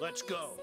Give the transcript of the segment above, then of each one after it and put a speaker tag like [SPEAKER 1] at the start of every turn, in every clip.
[SPEAKER 1] Let's go.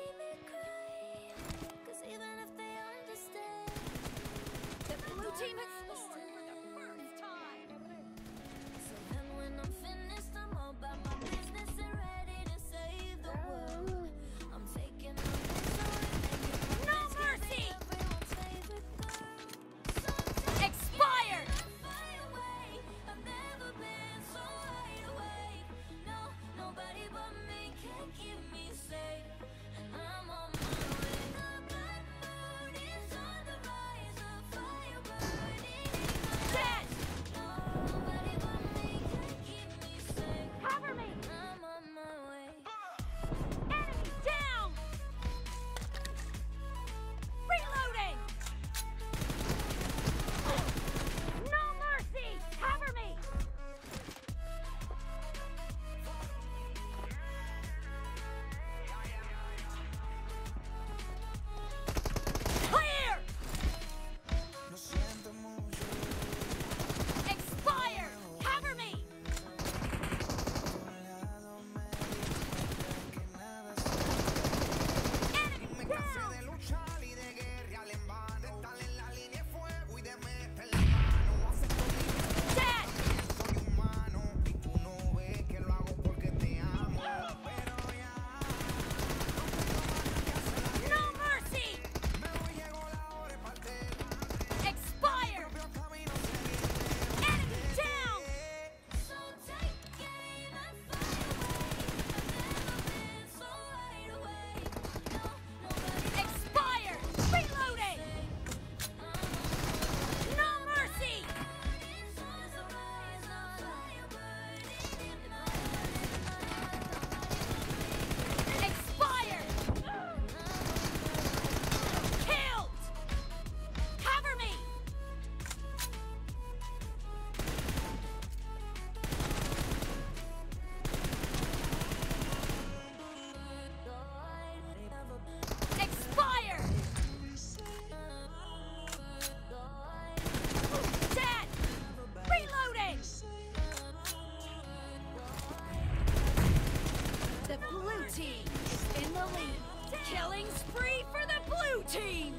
[SPEAKER 2] Team!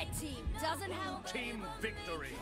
[SPEAKER 2] Red team doesn't have
[SPEAKER 1] Team victory.